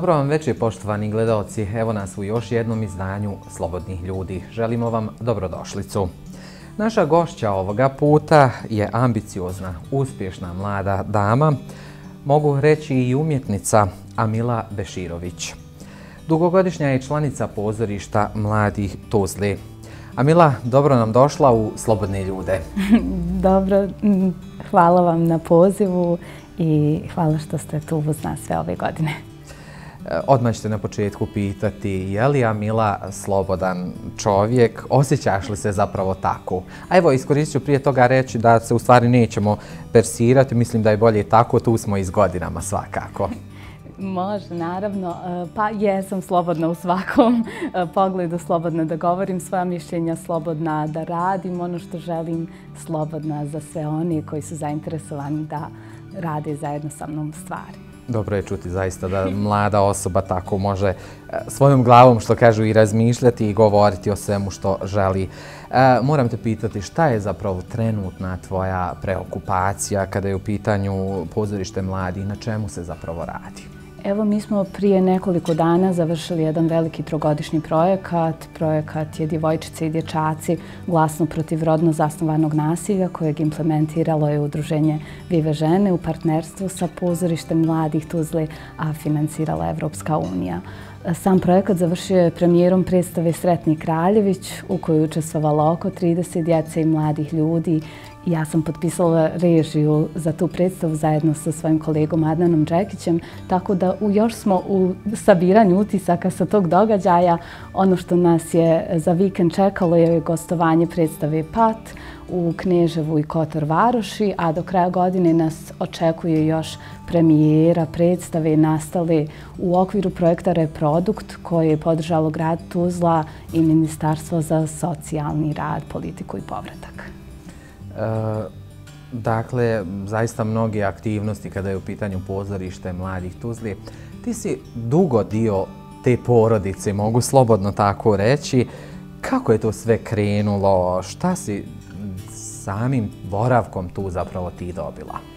Dobro vam večer, poštovani gledalci. Evo nas u još jednom izdanju Slobodnih ljudi. Želimo vam dobrodošlicu. Naša gošća ovoga puta je ambiciozna, uspješna mlada dama, mogu reći i umjetnica Amila Beširović. Dugogodišnja je članica pozorišta Mladih Tuzli. Amila, dobro nam došla u Slobodne ljude. dobro, hvala vam na pozivu i hvala što ste tu uz nas sve ove godine. Eh, odmah ćete na početku pitati je li Amila slobodan čovjek, osjećaš li se zapravo tako? A evo, iskoristit ću prije toga reći da se u stvari nećemo persirati, mislim da je bolje tako, tu smo iz godinama svakako. Može, naravno. Eh, pa jesam slobodna u svakom eh, pogledu, slobodna da govorim svoja mišljenja, slobodna da radim ono što želim, slobodna za sve oni koji su zainteresovani da rade zajedno sa mnom stvari. Dobro je čuti zaista da mlada osoba tako može e, svojom glavom, što kažu, i razmišljati i govoriti o svemu što želi. E, moram te pitati šta je zapravo trenutna tvoja preokupacija kada je u pitanju pozorište mladi i na čemu se zapravo radi? Evo, mi smo prije nekoliko dana završili jedan veliki trogodišnji projekat. Projekat je Djevojčice i dječaci glasno protiv rodno zasnovanog nasilja kojeg implementiralo je udruženje Vive žene u partnerstvu sa pozorištem mladih Tuzli, a financirala Evropska unija. Sam projekat završio je premijerom predstave Sretni Kraljević u kojoj učestvovalo oko 30 djece i mladih ljudi Ja sam potpisala režiju za tu predstavu zajedno sa svojim kolegom Adnanom Džekićem, tako da još smo u sabiranju utisaka sa tog događaja. Ono što nas je za vikend čekalo je gostovanje predstave PAT u Kneževu i Kotor Varoši, a do kraja godine nas očekuje još premijera predstave nastale u okviru projekta Reprodukt koje je podržalo grad Tuzla i Ministarstvo za socijalni rad, politiku i povratak. E, dakle, zaista mnoge aktivnosti kada je u pitanju pozorište mladih Tuzli. Ti si dugo dio te porodice, mogu slobodno tako reći. Kako je to sve krenulo? Šta si samim boravkom tu zapravo ti dobila?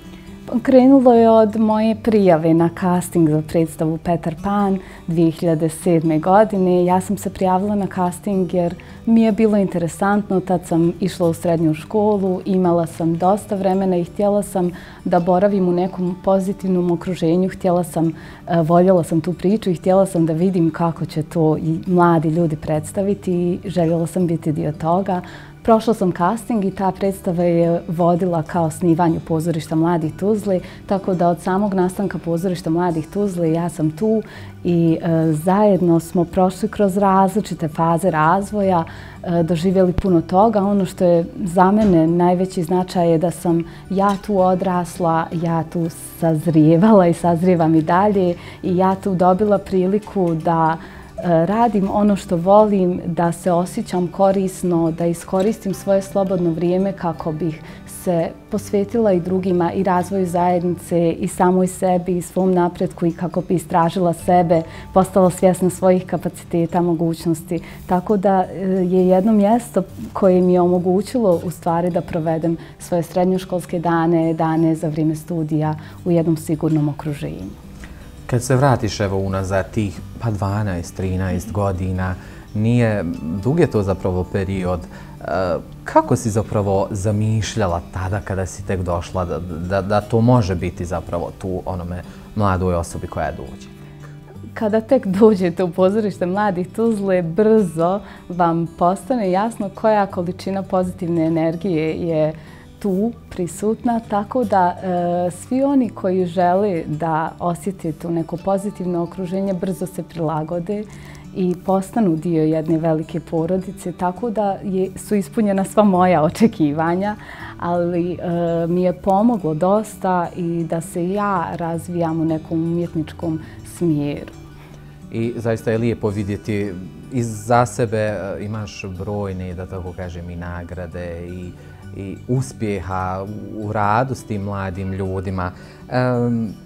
Krenulo je od moje prijave na casting za predstavu Peter Pan 2007. godine. Ja sam se prijavila na casting jer mi je bilo interesantno. Tad sam išla u srednju školu, imala sam dosta vremena i htjela sam da boravim u nekom pozitivnom okruženju. Htjela sam, e, voljela sam tu priču i htjela sam da vidim kako će to i mladi ljudi predstaviti i željela sam biti dio toga. Prošla sam casting i ta predstava je vodila kao snivanju pozorišta Mladih Tuzli, tako da od samog nastanka pozorišta Mladih Tuzli ja sam tu i e, zajedno smo prošli kroz različite faze razvoja, e, doživjeli puno toga. Ono što je za mene najveći značaj je da sam ja tu odrasla, ja tu sazrijevala i sazrijevam i dalje i ja tu dobila priliku da E, radim ono što volim, da se osjećam korisno, da iskoristim svoje slobodno vrijeme kako bih se posvetila i drugima i razvoju zajednice i samoj sebi i svom napretku i kako bi istražila sebe, postala svjesna svojih kapaciteta, mogućnosti. Tako da e, je jedno mjesto koje mi je omogućilo u stvari da provedem svoje srednjoškolske dane, dane za vrijeme studija u jednom sigurnom okruženju. Kad se vratiš evo unazad tih pa 12-13 godina, nije dug je to zapravo period. E, kako si zapravo zamišljala tada kada si tek došla da, da, da to može biti zapravo tu onome mladoj osobi koja dođe? Kada tek dođete u pozorište mladih Tuzle, brzo vam postane jasno koja količina pozitivne energije je tu prisutna, tako da e, svi oni koji žele da osjeti tu neko pozitivno okruženje brzo se prilagode i postanu dio jedne velike porodice, tako da je, su ispunjena sva moja očekivanja, ali e, mi je pomoglo dosta i da se ja razvijam u nekom umjetničkom smjeru. I zaista je lijepo vidjeti iz za sebe e, imaš brojne, da tako kažem, i nagrade i i uspjeha u radu s tim mladim ljudima.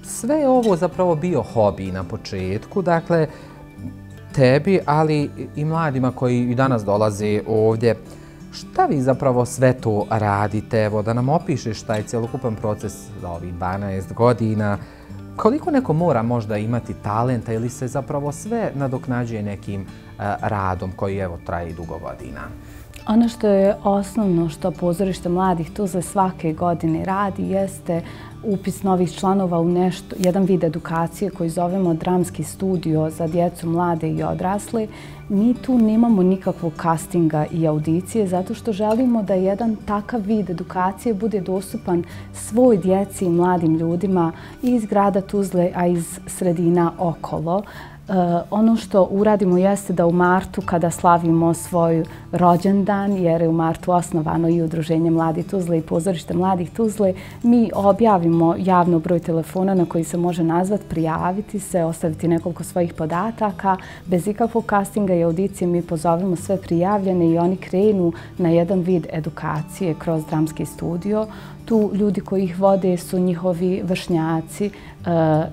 Sve je ovo zapravo bio hobi na početku, dakle, tebi, ali i mladima koji i danas dolaze ovdje. Šta vi zapravo sve to radite? Evo, da nam opišeš taj cjelokupan proces za ovih 12 godina. koliko neko mora možda imati talenta ili se zapravo sve nadoknađuje nekim e, radom koji evo traje dugo godina? Ono što je osnovno što pozorište mladih Tuzle svake godine radi jeste upis novih članova u nešto, jedan vid edukacije koji zovemo dramski studio za djecu, mlade i odrasle. Mi tu nemamo nikakvog castinga i audicije zato što želimo da jedan takav vid edukacije bude dostupan svoj djeci i mladim ljudima iz grada Tuzle, a iz sredina okolo. Uh, ono što uradimo jeste da u martu kada slavimo svoj rođendan, jer je u martu osnovano i Udruženje Mladi Tuzle i pozorište Mladih Tuzle, mi objavimo javno broj telefona na koji se može nazvat, prijaviti se, ostaviti nekoliko svojih podataka. Bez ikakvog castinga i audicije mi pozovemo sve prijavljene i oni krenu na jedan vid edukacije kroz dramski studio tu ljudi koji ih vode su njihovi vršnjaci e,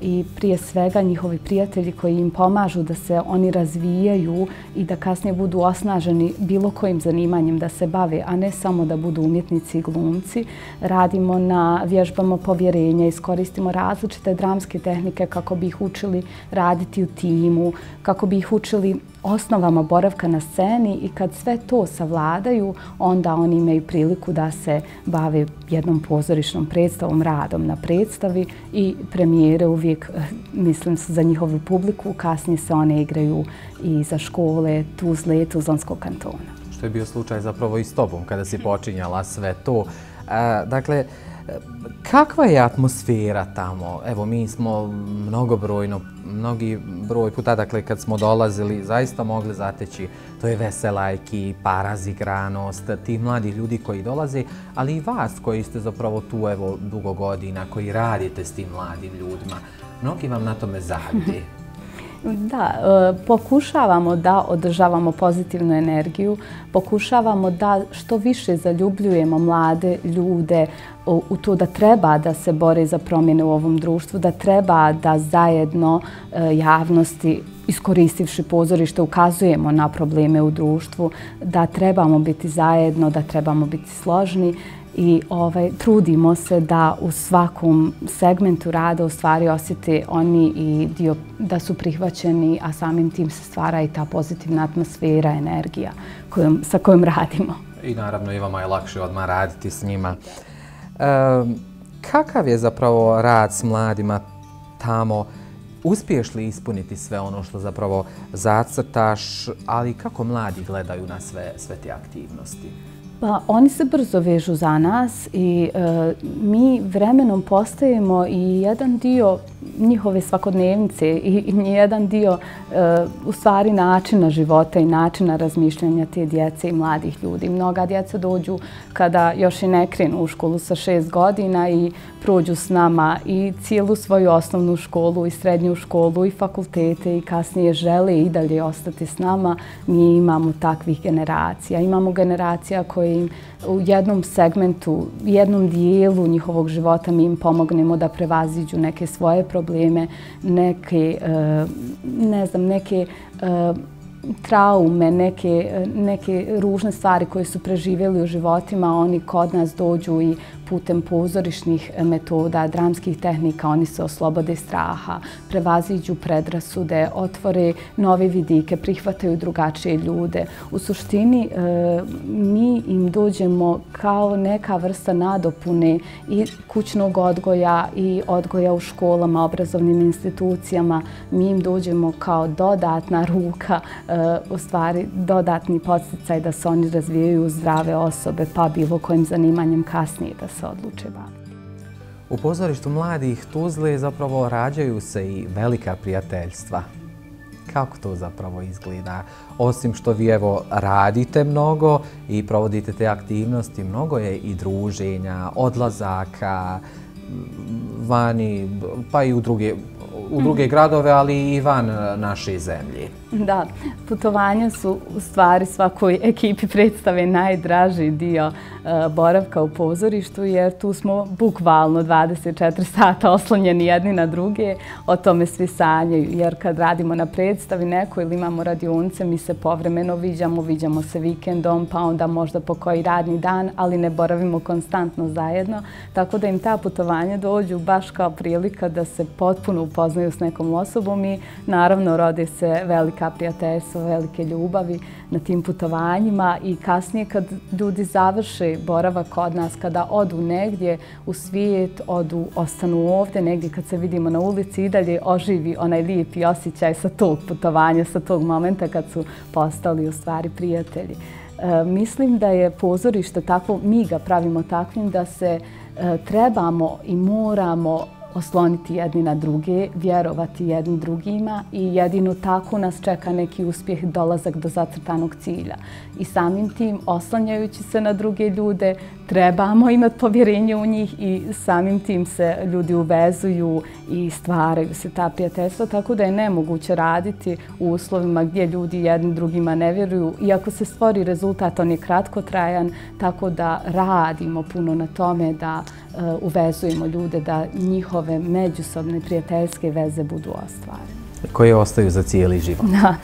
i prije svega njihovi prijatelji koji im pomažu da se oni razvijaju i da kasnije budu osnaženi bilo kojim zanimanjem da se bave, a ne samo da budu umjetnici i glumci. Radimo na vježbama povjerenja, iskoristimo različite dramske tehnike kako bi ih učili raditi u timu, kako bi ih učili osnovama boravka na sceni i kad sve to savladaju, onda oni imaju priliku da se bave jednom pozorišnom predstavom, radom na predstavi i premijere uvijek, mislim, mislim, za njihovu publiku. Kasnije se one igraju i za škole Tuzle, Tuzlanskog kantona. Što je bio slučaj zapravo i s tobom kada si počinjala sve to. E, dakle, Kakva je atmosfera tamo? Evo, mi smo mnogobrojno, mnogi broj puta, dakle, kad smo dolazili, zaista mogli zateći, to je vesela ekipa, razigranost, ti mladi ljudi koji dolaze, ali i vas koji ste zapravo tu, evo, dugo godina, koji radite s tim mladim ljudima. Mnogi vam na tome zavide. Da, e, pokušavamo da održavamo pozitivnu energiju, pokušavamo da što više zaljubljujemo mlade ljude u to da treba da se bore za promjene u ovom društvu, da treba da zajedno e, javnosti iskoristivši pozorište ukazujemo na probleme u društvu, da trebamo biti zajedno, da trebamo biti složni i ovaj, trudimo se da u svakom segmentu rada u stvari osjeti oni i dio da su prihvaćeni, a samim tim se stvara i ta pozitivna atmosfera, energija kojom, sa kojom radimo. I naravno i vama je lakše odmah raditi s njima. E, kakav je zapravo rad s mladima tamo? Uspiješ li ispuniti sve ono što zapravo zacrtaš, ali kako mladi gledaju na sve, sve te aktivnosti? Pa oni se brzo vežu za nas i e, mi vremenom postajemo i jedan dio njihove svakodnevnice i, i jedan dio e, u stvari načina života i načina razmišljanja te djece i mladih ljudi. Mnoga djeca dođu kada još i ne krenu u školu sa šest godina i prođu s nama i cijelu svoju osnovnu školu i srednju školu i fakultete i kasnije žele i dalje ostati s nama. Mi imamo takvih generacija. Imamo generacija koje im u jednom segmentu, jednom dijelu njihovog života mi im pomognemo da prevaziđu neke svoje probleme, neke, eh, ne znam, neke eh, traume, neke, neke ružne stvari koje su preživjeli u životima, oni kod nas dođu i putem pozorišnih metoda, dramskih tehnika, oni se oslobode straha, prevaziđu predrasude, otvore nove vidike, prihvataju drugačije ljude. U suštini, e, mi mi im dođemo kao neka vrsta nadopune i kućnog odgoja i odgoja u školama, obrazovnim institucijama. Mi im dođemo kao dodatna ruka, e, u stvari dodatni podsticaj da se oni razvijaju zdrave osobe, pa bilo kojim zanimanjem kasnije da se odluče baviti. U pozorištu mladih Tuzle zapravo rađaju se i velika prijateljstva. Kako to zapravo izgleda? Osim što vi evo radite mnogo i provodite te aktivnosti, mnogo je i druženja, odlazaka, vani, pa i u druge, u druge gradove, ali i van naše zemlje. Da, putovanja su u stvari svakoj ekipi predstave najdraži dio e, boravka u pozorištu jer tu smo bukvalno 24 sata oslonjeni jedni na druge, o tome svi sanjaju. Jer kad radimo na predstavi neko ili imamo radionice, mi se povremeno viđamo, viđamo se vikendom, pa onda možda po koji radni dan, ali ne boravimo konstantno zajedno. Tako da im ta putovanja dođu baš kao prilika da se potpuno upoznaju s nekom osobom i naravno rode se velika velika prijateljstva, velike ljubavi na tim putovanjima i kasnije kad ljudi završe boravak kod nas, kada odu negdje u svijet, odu, ostanu ovdje, negdje kad se vidimo na ulici i dalje oživi onaj lijepi osjećaj sa tog putovanja, sa tog momenta kad su postali u stvari prijatelji. E, mislim da je pozorište tako, mi ga pravimo takvim da se e, trebamo i moramo osloniti jedni na druge, vjerovati jedni drugima i jedino tako nas čeka neki uspjeh dolazak do zacrtanog cilja. I samim tim, oslanjajući se na druge ljude, trebamo imati povjerenje u njih i samim tim se ljudi uvezuju i stvaraju se ta prijateljstva, tako da je nemoguće raditi u uslovima gdje ljudi jedni drugima ne vjeruju. Iako se stvori rezultat, on je kratkotrajan, tako da radimo puno na tome da uvezujemo ljude, da njihove međusobne prijateljske veze budu ostvarene. Koje ostaju za cijeli život. Da.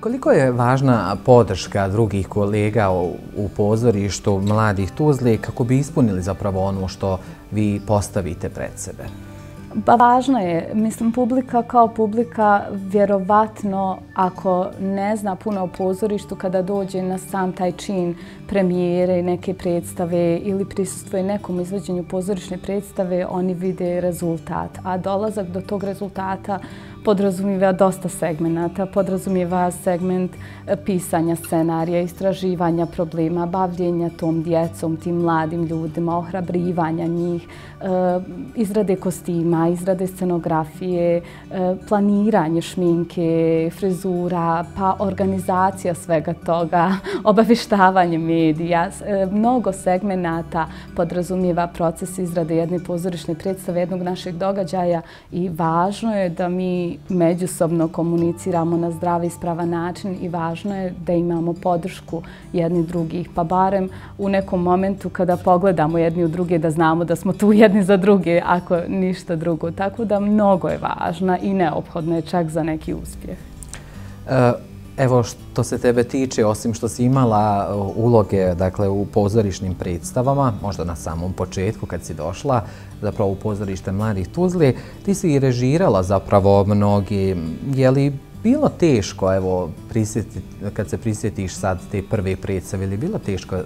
Koliko je važna podrška drugih kolega u pozorištu mladih Tuzli kako bi ispunili zapravo ono što vi postavite pred sebe? Pa važno je, mislim, publika kao publika vjerovatno ako ne zna puno o pozorištu kada dođe na sam taj čin premijere neke predstave ili prisustvoje nekom izvođenju pozorišne predstave, oni vide rezultat. A dolazak do tog rezultata podrazumijeva dosta segmenta. Podrazumijeva segment e, pisanja scenarija, istraživanja problema, bavljenja tom djecom, tim mladim ljudima, ohrabrivanja njih, e, izrade kostima, izrade scenografije, e, planiranje šminke, frizura, pa organizacija svega toga, obavištavanje medija. Mnogo segmenta podrazumijeva proces izrade jedne pozorišne predstave jednog našeg događaja i važno je da mi međusobno komuniciramo na zdrav i spravan način i važno je da imamo podršku jedni drugih, pa barem u nekom momentu kada pogledamo jedni u druge da znamo da smo tu jedni za druge, ako ništa drugo. Tako da mnogo je važna i neophodna je čak za neki uspjeh. E, evo što se tebe tiče, osim što si imala uh, uloge dakle, u pozorišnim predstavama, možda na samom početku kad si došla, zapravo u pozorište Mladih Tuzli, ti si i režirala zapravo mnogi. Je li bilo teško, evo, prisjeti, kad se prisjetiš sad te prve predstave, ili bilo teško uh,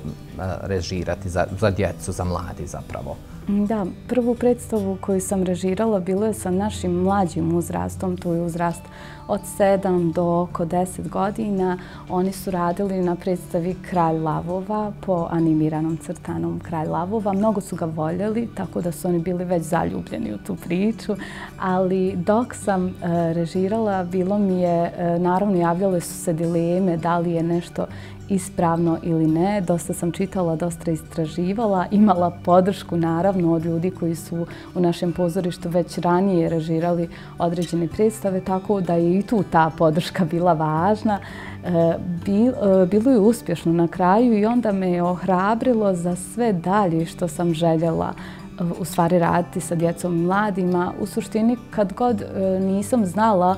režirati za, za djecu, za mladi zapravo? Da, prvu predstavu koju sam režirala bilo je sa našim mlađim uzrastom, to je uzrast od 7 do oko 10 godina. Oni su radili na predstavi Kralj Lavova po animiranom crtanom Kralj Lavova. Mnogo su ga voljeli, tako da su oni bili već zaljubljeni u tu priču. Ali dok sam e, režirala, bilo mi je, e, naravno javljale su se dileme da li je nešto ispravno ili ne. Dosta sam čitala, dosta istraživala, imala podršku naravno od ljudi koji su u našem pozorištu već ranije režirali određene predstave, tako da je i tu ta podrška bila važna. E, e, bilo je uspješno na kraju i onda me je ohrabrilo za sve dalje što sam željela e, u stvari raditi sa djecom i mladima. U suštini, kad god nisam znala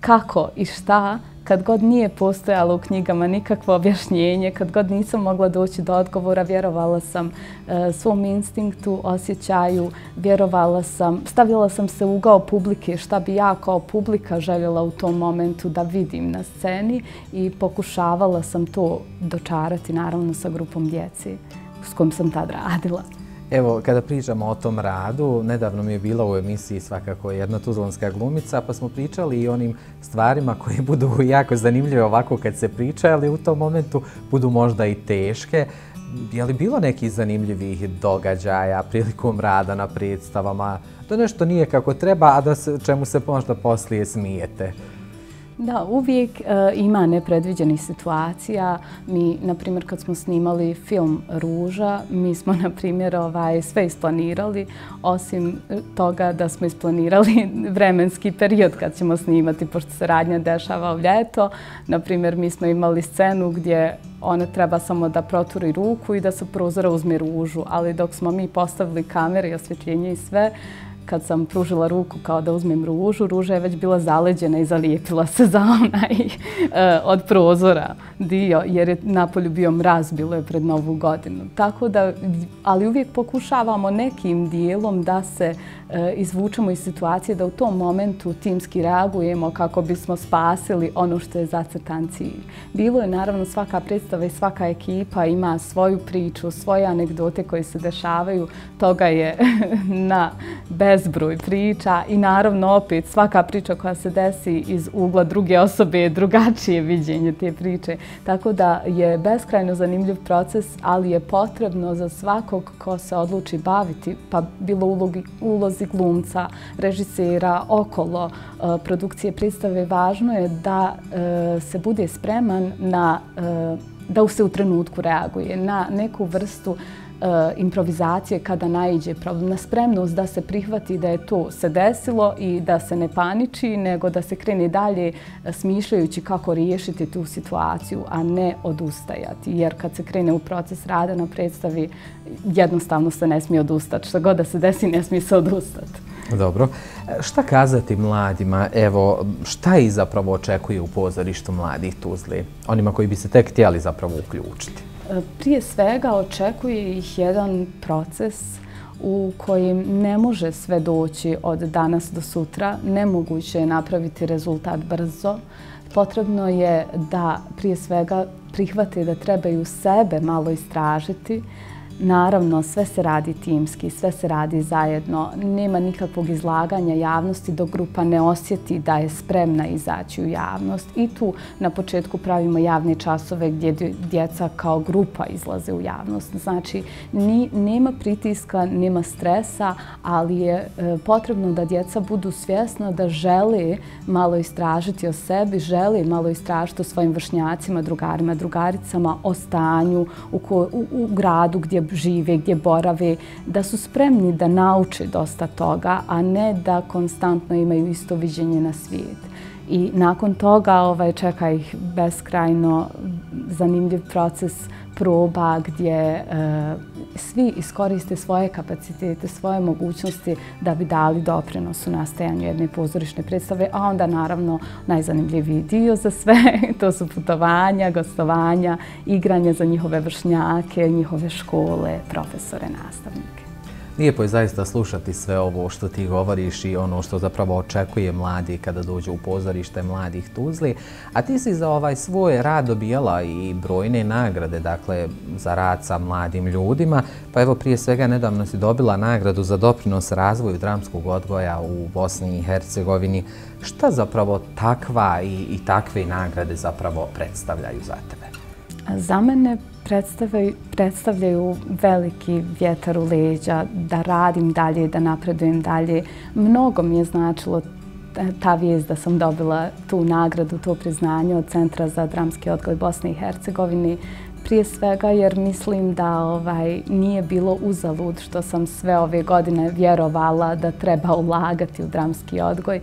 kako i šta, kad god nije postojalo u knjigama nikakvo objašnjenje, kad god nisam mogla doći do odgovora, vjerovala sam e, svom instinktu, osjećaju, vjerovala sam, stavila sam se u ugao publike, šta bi ja kao publika željela u tom momentu da vidim na sceni i pokušavala sam to dočarati, naravno, sa grupom djeci s kojom sam tad radila. Evo, kada pričamo o tom radu, nedavno mi je bila u emisiji svakako jedna tuzlanska glumica, pa smo pričali i onim stvarima koje budu jako zanimljive ovako kad se priča, ali u tom momentu budu možda i teške. Je li bilo nekih zanimljivih događaja prilikom rada na predstavama? To nešto nije kako treba, a da se, čemu se možda poslije smijete? Da, uvijek e, ima nepredviđenih situacija. Mi, na primjer, kad smo snimali film Ruža, mi smo, na primjer, ovaj, sve isplanirali, osim toga da smo isplanirali vremenski period kad ćemo snimati, pošto se radnja dešava u ljeto. Na primjer, mi smo imali scenu gdje ona treba samo da proturi ruku i da se prozora uzme ružu, ali dok smo mi postavili kamere i osvjetljenje i sve, kad sam pružila ruku kao da uzmem ružu, ruža je već bila zaleđena i zalijepila se za onaj e, od prozora dio, jer je napolju bio mraz, bilo je pred novu godinu. Tako da, ali uvijek pokušavamo nekim dijelom da se E, izvučemo iz situacije da u tom momentu timski reagujemo kako bismo spasili ono što je zacrtan cilj. Bilo je naravno svaka predstava i svaka ekipa ima svoju priču, svoje anegdote koje se dešavaju. Toga je na bezbroj priča i naravno opet svaka priča koja se desi iz ugla druge osobe je drugačije viđenje te priče. Tako da je beskrajno zanimljiv proces, ali je potrebno za svakog ko se odluči baviti, pa bilo ulogi, ulozi glumca, režisera, okolo e, produkcije predstave, važno je da e, se bude spreman na e, da se u trenutku reaguje na neku vrstu e, improvizacije kada najđe problem, na spremnost da se prihvati da je to se desilo i da se ne paniči, nego da se krene dalje e, smišljajući kako riješiti tu situaciju, a ne odustajati. Jer kad se krene u proces rada na predstavi, jednostavno se ne smije odustati. Što god da se desi, ne smije se odustati. Dobro. E, šta kazati mladima? Evo, šta ih zapravo očekuje u pozorištu mladih Tuzli? Onima koji bi se tek htjeli zapravo uključiti. E, prije svega očekuje ih jedan proces u kojem ne može sve doći od danas do sutra. Nemoguće je napraviti rezultat brzo. Potrebno je da prije svega prihvate da trebaju sebe malo istražiti, Naravno, sve se radi timski, sve se radi zajedno. Nema nikakvog izlaganja javnosti dok grupa ne osjeti da je spremna izaći u javnost. I tu na početku pravimo javne časove gdje djeca kao grupa izlaze u javnost. Znači, ni, nema pritiska, nema stresa, ali je e, potrebno da djeca budu svjesna da žele malo istražiti o sebi, žele malo istražiti o svojim vršnjacima, drugarima, drugaricama, o stanju u, ko, u, u gradu gdje žive, gdje borave, da su spremni da nauče dosta toga, a ne da konstantno imaju isto viđenje na svijet. I nakon toga ovaj, čeka ih beskrajno zanimljiv proces proba gdje e, svi iskoriste svoje kapacitete, svoje mogućnosti da bi dali doprinos u nastajanju jedne pozorišne predstave, a onda naravno najzanimljiviji dio za sve, to su putovanja, gostovanja, igranja za njihove vršnjake, njihove škole, profesore, nastavnike. Lijepo je zaista slušati sve ovo što ti govoriš i ono što zapravo očekuje mladi kada dođu u pozorište mladih Tuzli. A ti si za ovaj svoj rad dobijala i brojne nagrade, dakle, za rad sa mladim ljudima. Pa evo, prije svega, nedavno si dobila nagradu za doprinos razvoju dramskog odgoja u Bosni i Hercegovini. Šta zapravo takva i, i takve nagrade zapravo predstavljaju za tebe? Za mene predstavljaju veliki vjetar u leđa, da radim dalje, da napredujem dalje. Mnogo mi je značilo e, ta vijest da sam dobila tu nagradu, to priznanje od Centra za dramski odgoj Bosne i Hercegovine prije svega jer mislim da ovaj nije bilo uzalud što sam sve ove godine vjerovala da treba ulagati u dramski odgoj.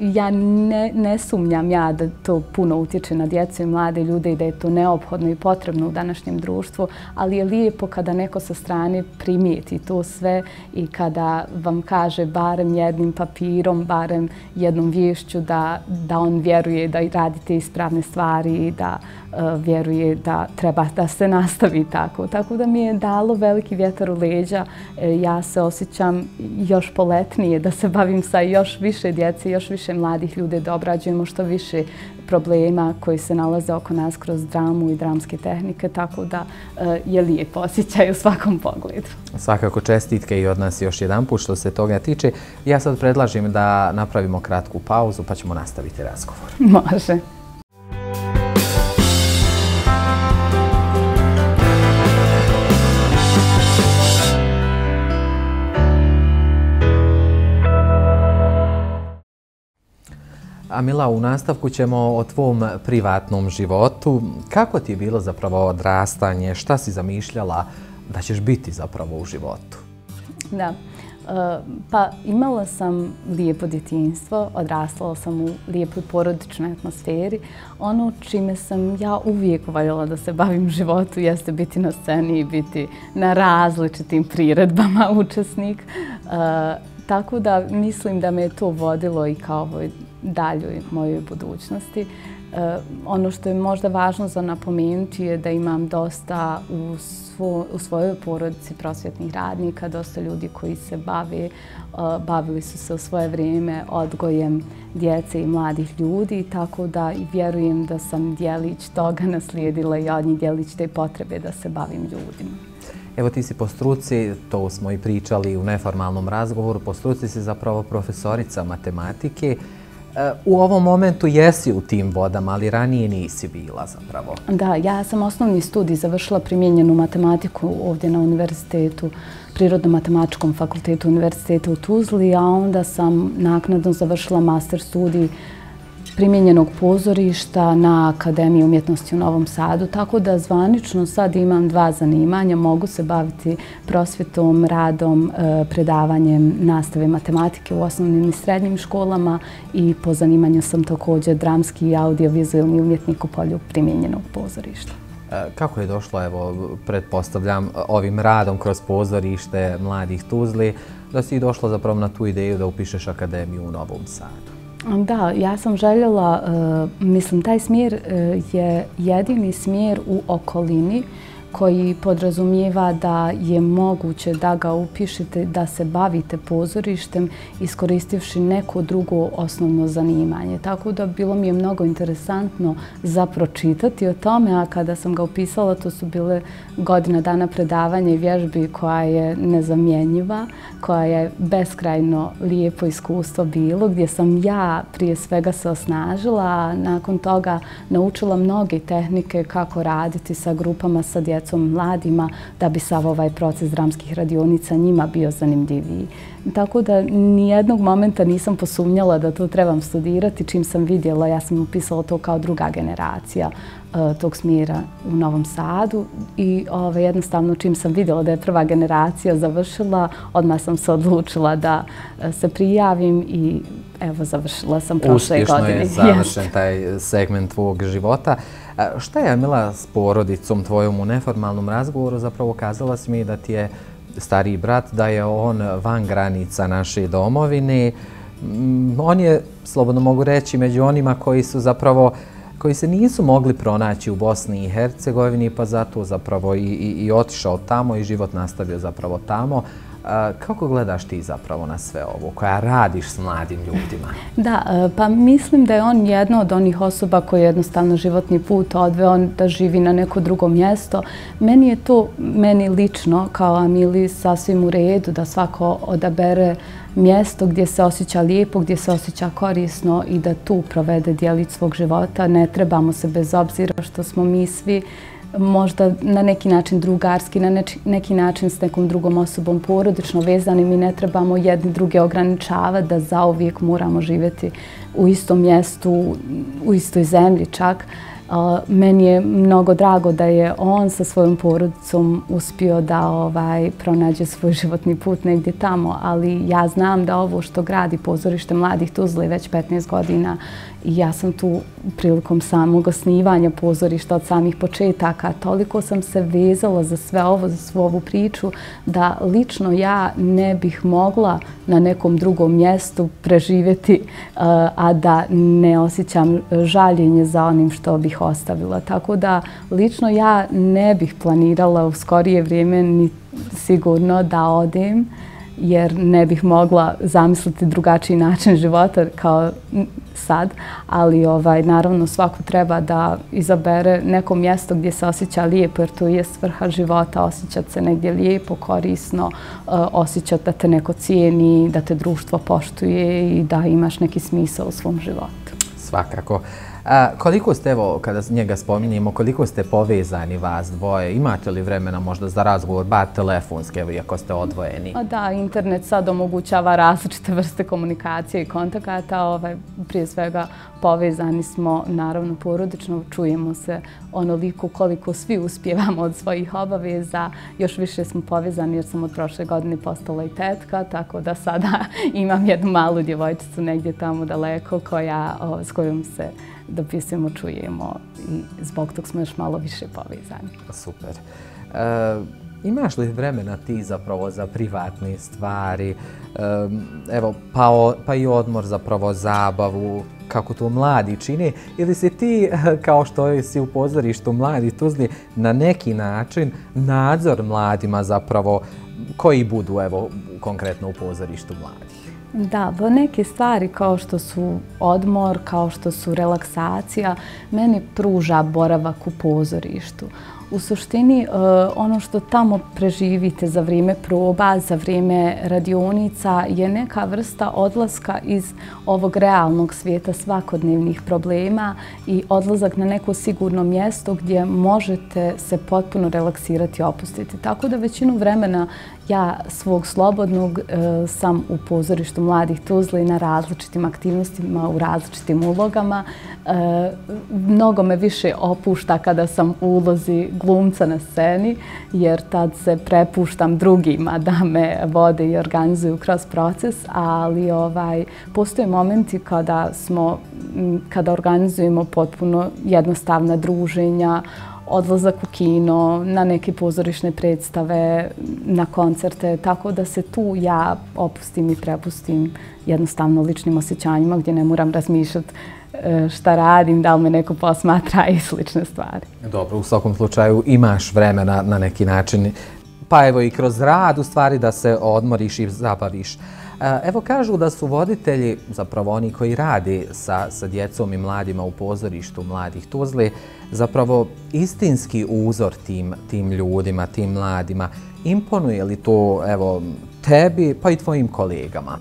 Ja ne, ne sumnjam ja da to puno utječe na djecu i mlade ljude i da je to neophodno i potrebno u današnjem društvu, ali je lijepo kada neko sa strane primijeti to sve i kada vam kaže barem jednim papirom, barem jednom vješću da, da on vjeruje da radite ispravne stvari i da uh, vjeruje da treba da se nastavi tako. Tako da mi je dalo veliki vjetar u leđa. E, ja se osjećam još poletnije da se bavim sa još više djece, još više mladih ljude, da obrađujemo što više problema koji se nalaze oko nas kroz dramu i dramske tehnike, tako da e, je lijepo osjećaj u svakom pogledu. Svakako čestitke i od nas još jedan put što se toga tiče. Ja sad predlažim da napravimo kratku pauzu pa ćemo nastaviti razgovor. Može. Amila, u nastavku ćemo o tvom privatnom životu. Kako ti je bilo zapravo odrastanje? Šta si zamišljala da ćeš biti zapravo u životu? Da. E, pa imala sam lijepo djetinstvo, odrastala sam u lijepoj porodičnoj atmosferi. Ono čime sam ja uvijek voljela da se bavim u životu jeste biti na sceni i biti na različitim priredbama učesnik. E, tako da mislim da me je to vodilo i kao ovoj daljoj mojoj budućnosti. E, ono što je možda važno za napomenuti je da imam dosta u, svo, u svojoj porodici prosvjetnih radnika, dosta ljudi koji se bave, e, bavili su se u svoje vrijeme odgojem djece i mladih ljudi, tako da vjerujem da sam dijelić toga naslijedila i od njih dijelić te potrebe da se bavim ljudima. Evo ti si po struci, to smo i pričali u neformalnom razgovoru, po struci si zapravo profesorica matematike. U ovom momentu jesi u tim vodama, ali ranije nisi bila zapravo. Da, ja sam osnovni studij završila primjenjenu matematiku ovdje na univerzitetu, Prirodno-matematičkom fakultetu univerziteta u Tuzli, a onda sam naknadno završila master studij primjenjenog pozorišta na Akademiji umjetnosti u Novom Sadu, tako da zvanično sad imam dva zanimanja. Mogu se baviti prosvjetom, radom, e, predavanjem nastave matematike u osnovnim i srednjim školama i po zanimanju sam također dramski i audiovizualni umjetnik u polju primjenjenog pozorišta. E, kako je došlo, evo, pretpostavljam, ovim radom kroz pozorište mladih Tuzli, da si došla zapravo na tu ideju da upišeš akademiju u Novom Sadu? Da, ja sam željela, e, mislim, taj smjer e, je jedini smjer u okolini koji podrazumijeva da je moguće da ga upišete, da se bavite pozorištem iskoristivši neko drugo osnovno zanimanje. Tako da bilo mi je mnogo interesantno za pročitati o tome, a kada sam ga upisala, to su bile godina dana predavanja i vježbi koja je nezamjenjiva, koja je beskrajno lijepo iskustvo bilo, gdje sam ja prije svega se osnažila, a nakon toga naučila mnoge tehnike kako raditi sa grupama, sa djecom, djecom, mladima, da bi sav ovaj proces dramskih radionica njima bio zanimljiviji. Tako da nijednog momenta nisam posumnjala da to trebam studirati. Čim sam vidjela, ja sam upisala to kao druga generacija e, tog smjera u Novom Sadu i jednostavno čim sam vidjela da je prva generacija završila, odmah sam se odlučila da e, se prijavim i evo završila sam prošle godine. Uspješno je završen taj segment tvojeg života. Šta je Amila s porodicom tvojom u neformalnom razgovoru? Zapravo kazala si mi da ti je stariji brat, da je on van granica naše domovine. Mm, on je, slobodno mogu reći, među onima koji su zapravo koji se nisu mogli pronaći u Bosni i Hercegovini, pa zato zapravo i, i, i otišao tamo i život nastavio zapravo tamo. Kako gledaš ti zapravo na sve ovo, koja radiš s mladim ljudima? Da, e, pa mislim da je on jedna od onih osoba koji jednostavno životni put odveo da živi na neko drugo mjesto. Meni je to, meni lično, kao Amili, sasvim u redu da svako odabere mjesto gdje se osjeća lijepo, gdje se osjeća korisno i da tu provede dijelić svog života. Ne trebamo se bez obzira što smo mi svi možda na neki način drugarski, na neki način s nekom drugom osobom porodično vezani. Mi ne trebamo jedni druge ograničavati da zauvijek moramo živjeti u istom mjestu, u istoj zemlji čak. Meni je mnogo drago da je on sa svojom porodicom uspio da ovaj pronađe svoj životni put negdje tamo, ali ja znam da ovo što gradi pozorište mladih Tuzli već 15 godina i ja sam tu prilikom samog osnivanja pozorišta od samih početaka. Toliko sam se vezala za sve ovo, za svu ovu priču, da lično ja ne bih mogla na nekom drugom mjestu preživjeti, eh, a da ne osjećam žaljenje za onim što bih ostavila. Tako da lično ja ne bih planirala u skorije vrijeme ni sigurno da odem jer ne bih mogla zamisliti drugačiji način života kao sad, ali ovaj naravno svako treba da izabere neko mjesto gdje se osjeća lijepo, jer to je svrha života, osjećati se negdje lijepo, korisno, eh, osjećat osjećati da te neko cijeni, da te društvo poštuje i da imaš neki smisao u svom životu. Svakako. A, koliko ste, evo, kada njega spominjemo, koliko ste povezani vas dvoje? Imate li vremena možda za razgovor, ba telefonske, evo, iako ste odvojeni? A da, internet sad omogućava različite vrste komunikacije i kontakata. Ovaj, prije svega povezani smo, naravno, porodično, čujemo se onoliko koliko svi uspjevamo od svojih obaveza. Još više smo povezani jer sam od prošle godine postala i tetka, tako da sada imam jednu malu djevojčicu negdje tamo daleko koja, s kojom se dopisujemo, čujemo i zbog tog smo još malo više povezani. Pa super. E, imaš li vremena ti zapravo za privatne stvari? E, evo, pa, o, pa i odmor zapravo zabavu, kako to mladi čine? Ili si ti, kao što si u pozorištu mladi Tuzli, na neki način nadzor mladima zapravo koji budu, evo, konkretno u pozorištu mladi? Da, bo neke stvari kao što su odmor, kao što su relaksacija, meni pruža boravak u pozorištu. U suštini, e, ono što tamo preživite za vrijeme proba, za vrijeme radionica, je neka vrsta odlaska iz ovog realnog svijeta svakodnevnih problema i odlazak na neko sigurno mjesto gdje možete se potpuno relaksirati i opustiti. Tako da većinu vremena ja svog slobodnog e, sam u pozorištu mladih Tuzli na različitim aktivnostima, u različitim ulogama. E, mnogo me više opušta kada sam u ulozi glumca na sceni, jer tad se prepuštam drugima da me vode i organizuju kroz proces, ali ovaj, postoje momenti kada smo kada organizujemo potpuno jednostavna druženja, odlazak u kino, na neke pozorišne predstave, na koncerte, tako da se tu ja opustim i prepustim jednostavno ličnim osjećanjima gdje ne moram razmišljati šta radim, da li me neko posmatra i slične stvari. Dobro, u svakom slučaju imaš vremena na neki način, pa evo i kroz rad u stvari da se odmoriš i zabaviš. Evo kažu da su voditelji, zapravo oni koji radi sa, sa djecom i mladima u pozorištu mladih Tuzli, zapravo istinski uzor tim, tim ljudima, tim mladima. Imponuje li to evo, tebi pa i tvojim kolegama?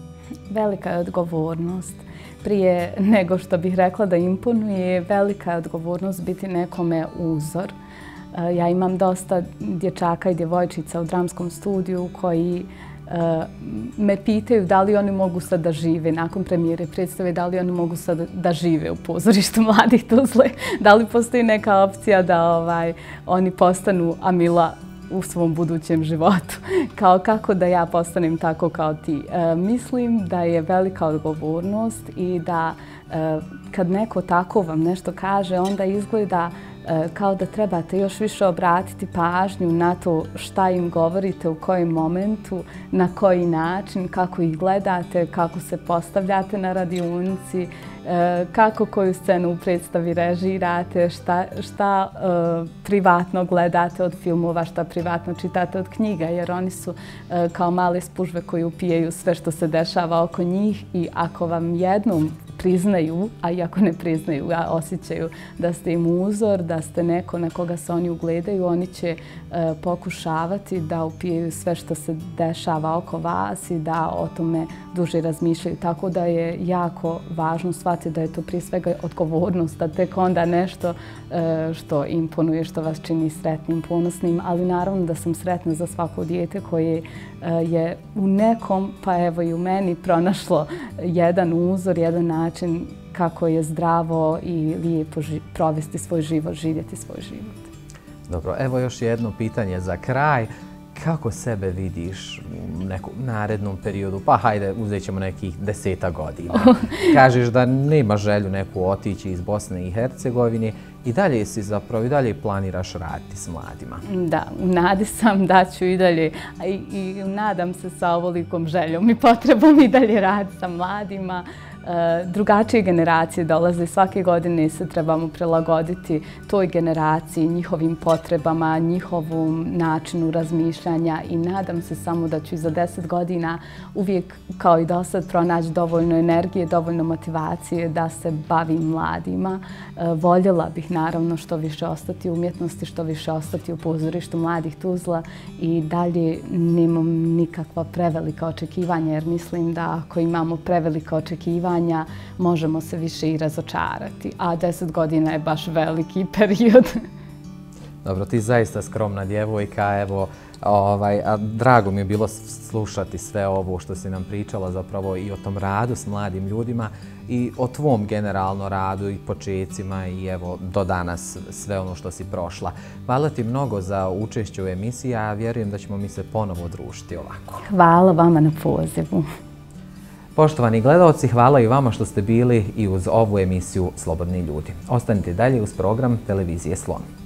Velika je odgovornost. Prije nego što bih rekla da imponuje, velika je odgovornost biti nekome uzor. E, ja imam dosta dječaka i djevojčica u dramskom studiju koji e, me pitaju da li oni mogu sad da žive nakon premijere predstave, da li oni mogu sad da žive u pozorištu mladih Tuzle, da li postoji neka opcija da ovaj oni postanu Amila u svom budućem životu. Kao kako da ja postanem tako kao ti. E, mislim da je velika odgovornost i da e, kad neko tako vam nešto kaže, onda izgleda da E, kao da trebate još više obratiti pažnju na to šta im govorite, u kojem momentu, na koji način, kako ih gledate, kako se postavljate na radionici, e, kako koju scenu u predstavi režirate, šta, šta e, privatno gledate od filmova, šta privatno čitate od knjiga, jer oni su kao male spužve koji upijaju sve što se dešava oko njih i ako vam jednom priznaju, a i ako ne priznaju, a osjećaju da ste im uzor, da ste neko na koga se oni ugledaju, oni će e, pokušavati da upijaju sve što se dešava oko vas i da o tome duže razmišljaju. Tako da je jako važno shvatiti da je to prije svega odgovornost, da tek onda nešto e, što imponuje, što vas čini sretnim, ponosnim, ali naravno da sam sretna za svako dijete koje e, je u nekom, pa evo i u meni, pronašlo jedan uzor, jedan način kako je zdravo i lijepo provesti svoj život, živjeti svoj život. Dobro, evo još jedno pitanje za kraj kako sebe vidiš u nekom narednom periodu? Pa hajde, uzet ćemo nekih deseta godina. Kažeš da nema želju neku otići iz Bosne i Hercegovine i dalje si zapravo i dalje planiraš raditi s mladima. Da, u nadi sam da ću i dalje i, i nadam se sa ovolikom željom i potrebom i dalje raditi sa mladima. E, drugačije generacije dolaze svake godine i se trebamo prilagoditi toj generaciji, njihovim potrebama, njihovom načinu razmišljanja i nadam se samo da ću za deset godina uvijek kao i do sad pronaći dovoljno energije, dovoljno motivacije da se bavim mladima. E, voljela bih bih naravno što više ostati u umjetnosti, što više ostati u pozorištu mladih Tuzla i dalje nemam nikakva prevelika očekivanja jer mislim da ako imamo prevelika očekivanja možemo se više i razočarati. A deset godina je baš veliki period. Dobro, ti zaista skromna djevojka, evo, ovaj, a drago mi je bilo slušati sve ovo što si nam pričala zapravo i o tom radu s mladim ljudima i o tvom generalno radu i početcima i evo do danas sve ono što si prošla. Hvala ti mnogo za učešću u emisiji, a vjerujem da ćemo mi se ponovo družiti ovako. Hvala vama na pozivu. Poštovani gledalci, hvala i vama što ste bili i uz ovu emisiju Slobodni ljudi. Ostanite dalje uz program Televizije Slon.